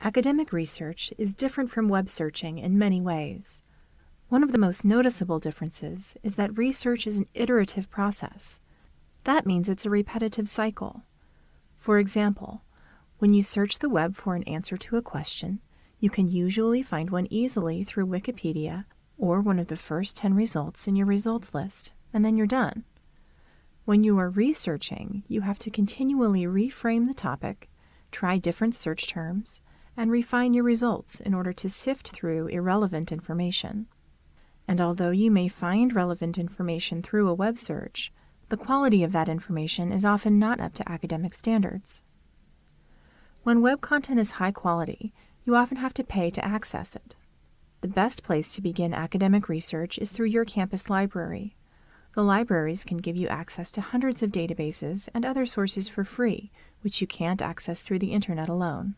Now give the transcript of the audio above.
Academic research is different from web searching in many ways. One of the most noticeable differences is that research is an iterative process. That means it's a repetitive cycle. For example, when you search the web for an answer to a question, you can usually find one easily through Wikipedia or one of the first 10 results in your results list, and then you're done. When you are researching, you have to continually reframe the topic, try different search terms, and refine your results in order to sift through irrelevant information. And although you may find relevant information through a web search, the quality of that information is often not up to academic standards. When web content is high quality, you often have to pay to access it. The best place to begin academic research is through your campus library. The libraries can give you access to hundreds of databases and other sources for free, which you can't access through the internet alone.